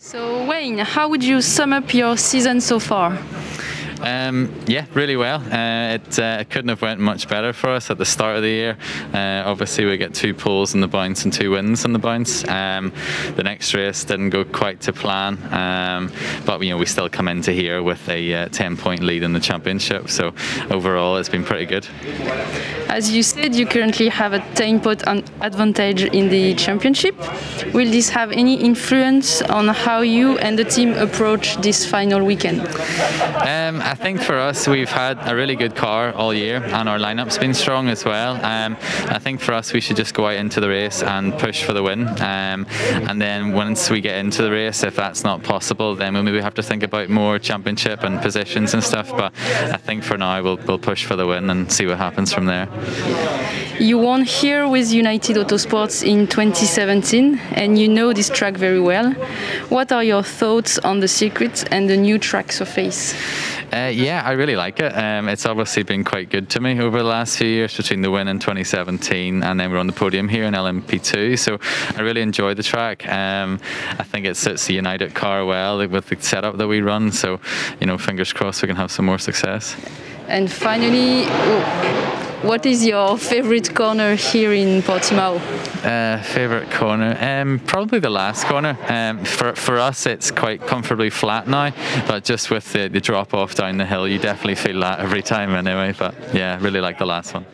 So, Wayne, how would you sum up your season so far? Um, yeah, really well. Uh, it, uh, couldn't have went much better for us at the start of the year. Uh, obviously, we get two poles in the bounce and two wins in the bounce. Um, the next race didn't go quite to plan, um, but you know we still come into here with a 10-point uh, lead in the championship. So overall, it's been pretty good. As you said, you currently have a 10-point advantage in the championship. Will this have any influence on how you and the team approach this final weekend? Um, I think for us, we've had a really good car all year, and our lineup's been strong as well. Um, I think for us, we should just go out into the race and push for the win. Um, and then once we get into the race, if that's not possible, then we'll maybe have to think about more championship and positions and stuff. But I think for now, we'll, we'll push for the win and see what happens from there. You won here with United Autosports in 2017, and you know this track very well. What are your thoughts on the circuit and the new track surface? Uh, yeah, I really like it. Um, it's obviously been quite good to me over the last few years between the win in 2017 and then we're on the podium here in LMP2. So I really enjoy the track. Um, I think it suits the United car well with the setup that we run. So, you know, fingers crossed we can have some more success. And finally, what is your favorite corner here in Portimao? Uh, favorite corner? Um, probably the last corner. Um, for, for us, it's quite comfortably flat now, but just with the, the drop off down the hill, you definitely feel that every time anyway. But yeah, really like the last one.